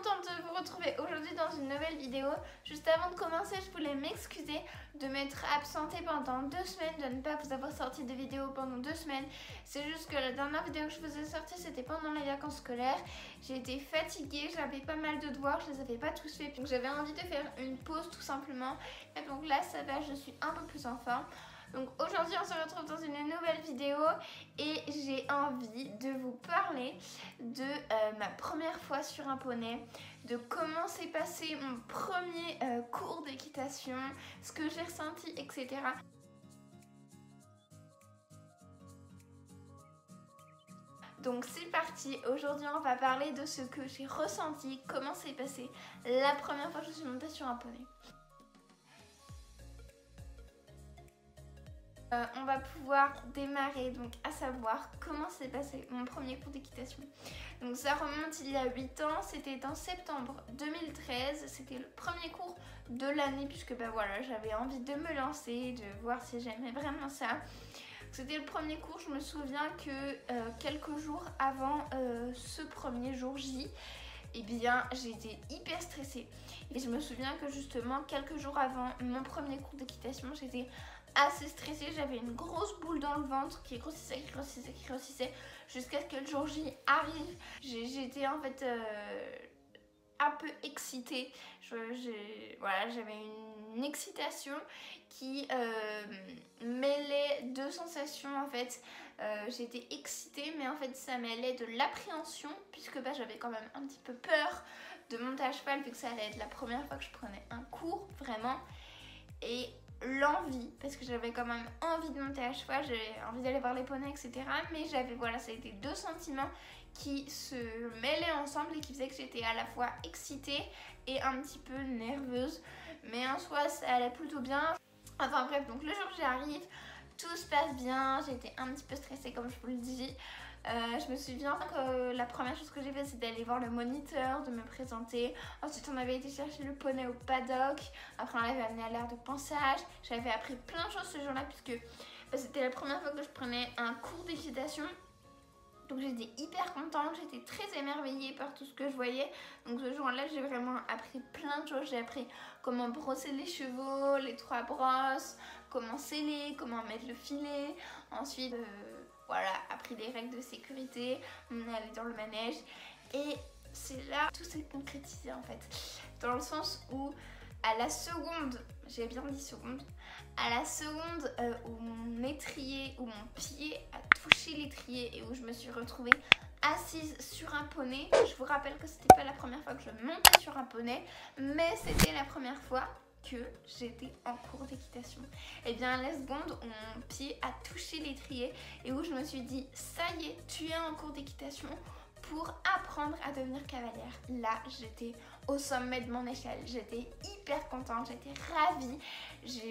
contente de vous retrouver aujourd'hui dans une nouvelle vidéo. Juste avant de commencer, je voulais m'excuser de m'être absentée pendant deux semaines, de ne pas vous avoir sorti de vidéo pendant deux semaines. C'est juste que la dernière vidéo que je vous ai sortie, c'était pendant les vacances scolaires. J'ai été fatiguée, j'avais pas mal de devoirs, je les avais pas tous faits. Donc j'avais envie de faire une pause tout simplement. Et donc là, ça va, je suis un peu plus en forme. Donc aujourd'hui on se retrouve dans une nouvelle vidéo et j'ai envie de vous parler de euh, ma première fois sur un poney, de comment s'est passé mon premier euh, cours d'équitation, ce que j'ai ressenti, etc. Donc c'est parti, aujourd'hui on va parler de ce que j'ai ressenti, comment s'est passé la première fois que je suis montée sur un poney. Euh, on va pouvoir démarrer donc à savoir comment s'est passé mon premier cours d'équitation. Donc ça remonte il y a 8 ans, c'était en septembre 2013, c'était le premier cours de l'année puisque bah voilà j'avais envie de me lancer, de voir si j'aimais vraiment ça. C'était le premier cours, je me souviens que euh, quelques jours avant euh, ce premier jour J, eh bien j'étais hyper stressée. Et je me souviens que justement quelques jours avant mon premier cours d'équitation, j'étais assez stressée. J'avais une grosse boule dans le ventre qui grossissait, qui grossissait, qui grossissait jusqu'à ce que le jour J arrive. J'étais en fait euh, un peu excitée. voilà, j'avais une, excitation qui euh, mêlait deux sensations en fait. Euh, j'étais excitée mais en fait ça mêlait de l'appréhension puisque bah, j'avais quand même un petit peu peur de monter à cheval vu que ça allait être la première fois que je prenais un cours vraiment. Et l'envie, parce que j'avais quand même envie de monter à cheval, j'avais envie d'aller voir les poneys, etc. Mais j'avais, voilà, ça a été deux sentiments qui se mêlaient ensemble et qui faisaient que j'étais à la fois excitée et un petit peu nerveuse. Mais en soi, ça allait plutôt bien. Enfin bref, donc le jour où j'arrive, tout se passe bien, j'étais un petit peu stressée comme je vous le dis. Euh, je me souviens que la première chose que j'ai fait c'était d'aller voir le moniteur, de me présenter. Ensuite on avait été chercher le poney au paddock. Après on l'avait amené à l'air de pensage. J'avais appris plein de choses ce jour-là puisque bah, c'était la première fois que je prenais un cours d'équitation. Donc j'étais hyper contente, j'étais très émerveillée par tout ce que je voyais. Donc ce jour-là, j'ai vraiment appris plein de choses. J'ai appris comment brosser les chevaux, les trois brosses, comment sceller, comment mettre le filet. Ensuite, euh, voilà, appris les règles de sécurité, on est allé dans le manège et c'est là tout s'est concrétisé en fait. Dans le sens où à la seconde, j'ai bien dit seconde, à la seconde euh, où mon étrier, où mon pied a touché l'étrier et où je me suis retrouvée assise sur un poney. Je vous rappelle que c'était pas la première fois que je montais sur un poney, mais c'était la première fois que j'étais en cours d'équitation. Et eh bien la seconde où mon pied a touché l'étrier et où je me suis dit ça y est, tu es en cours d'équitation pour apprendre à devenir cavalière. Là, j'étais au sommet de mon échelle. J'étais hyper contente, j'étais ravie.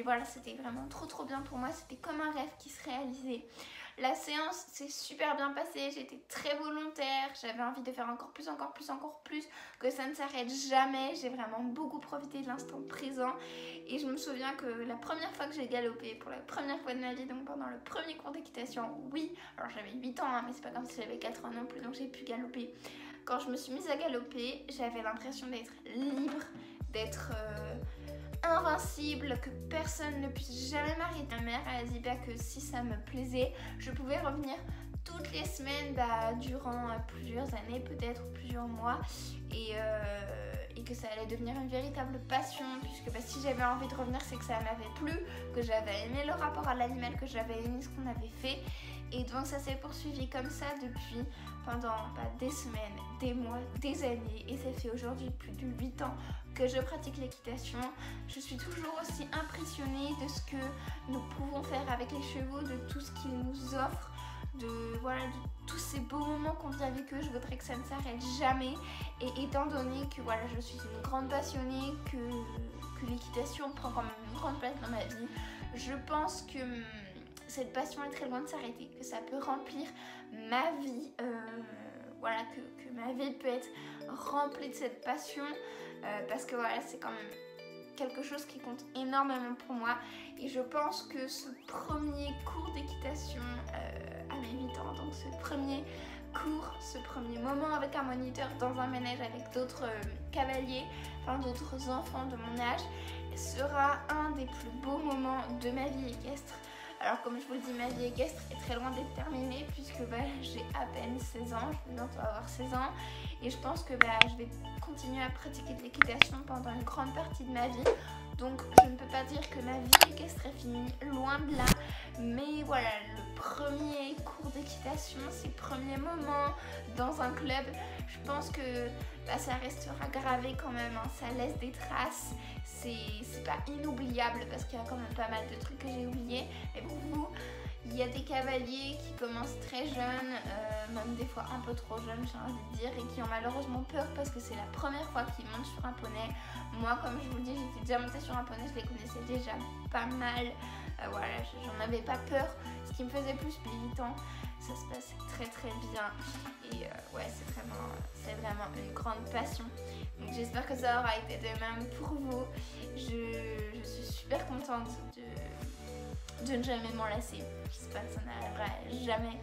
Voilà, c'était vraiment trop trop bien pour moi. C'était comme un rêve qui se réalisait. La séance s'est super bien passée, j'étais très volontaire, j'avais envie de faire encore plus, encore plus, encore plus, que ça ne s'arrête jamais. J'ai vraiment beaucoup profité de l'instant présent et je me souviens que la première fois que j'ai galopé, pour la première fois de ma vie, donc pendant le premier cours d'équitation, oui, alors j'avais 8 ans, hein, mais c'est pas comme si j'avais 4 ans non plus, donc j'ai pu galoper. Quand je me suis mise à galoper, j'avais l'impression d'être libre, d'être... Euh, invincible, que personne ne puisse jamais m'arrêter. Ma mère a dit bah, que si ça me plaisait, je pouvais revenir toutes les semaines bah, durant euh, plusieurs années, peut-être plusieurs mois, et, euh, et, que ça allait devenir une véritable passion, puisque bah, si j'avais envie de revenir, c'est que ça m'avait plu, que j'avais aimé le rapport à l'animal, que j'avais aimé ce qu'on avait fait, et donc ça s'est poursuivi comme ça depuis pendant bah, des semaines, des mois, des années, et ça fait aujourd'hui plus de 8 ans que je pratique l'équitation. Je suis toujours aussi impressionnée de ce que nous pouvons faire avec les chevaux, de tout ce qu'ils nous offrent, de, voilà, de tous ces beaux moments qu'on vit avec eux. Je voudrais que ça ne s'arrête jamais. Et étant donné que voilà, je suis une grande passionnée, que, que l'équitation prend quand même une grande place dans ma vie, je pense que cette passion est très loin de s'arrêter, que ça peut remplir ma vie. Euh, voilà, que, ma vie peut être remplie de cette passion. Euh, parce que voilà, c'est quand même quelque chose qui compte énormément pour moi. Et je pense que ce premier cours d'équitation euh, à mes 8 ans, donc ce premier cours, ce premier moment avec un moniteur dans un manège avec d'autres cavaliers, enfin d'autres enfants de mon âge, sera un des plus beaux moments de ma vie équestre. Alors comme je vous le dis, ma vie équestre est très loin d'être terminée puisque bah, j'ai à peine 16 ans, je vais bientôt avoir 16 ans et je pense que bah, je vais continuer à pratiquer de l'équitation pendant une grande partie de ma vie. Donc je ne peux pas dire que ma vie équestre est finie, loin de là. Mais voilà, le premier cours d'équitation, ces premiers moments dans un club, je pense que bah, ça restera gravé quand même, hein. ça laisse des traces. C'est pas inoubliable parce qu'il y a quand même pas mal de trucs que j'ai oubliés. Mais pour vous, il y a des cavaliers qui commencent très jeunes, euh, même des fois un peu trop jeunes, j'ai envie de dire, et qui ont malheureusement peur parce que c'est la première fois qu'ils montent sur un poney. Moi, comme je vous le dis, j'étais déjà montée sur un poney, je les connaissais déjà pas mal. Euh, voilà, j'en avais pas peur. Ce qui me faisait plus militant, ça se passe très très bien. Et euh, ouais, c'est vraiment, une grande passion. Donc j'espère que ça aura été de même pour vous. Je, je suis super contente de de ne jamais m'en lasser. J'espère que ça n'arrivera jamais.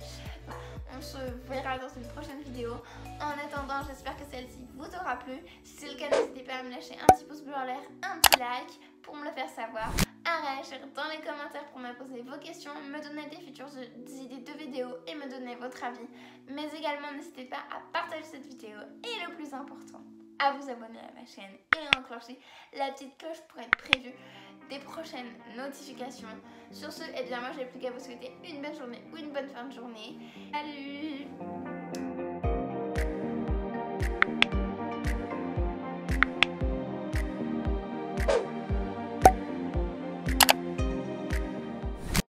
On se verra dans une prochaine vidéo. En attendant, j'espère que celle-ci vous aura plu. Si c'est le cas, n'hésitez pas à me lâcher un petit pouce bleu en l'air, un petit like pour me le faire savoir, à réagir dans les commentaires pour me poser vos questions, me donner des futures idées de vidéos et me donner votre avis. Mais également, n'hésitez pas à partager cette vidéo et le plus important, à vous abonner à ma chaîne et à enclencher la petite cloche pour être prévu des prochaines notifications. Sur ce, et eh bien moi j'ai plus qu'à vous souhaiter une bonne journée ou une bonne fin de journée. Salut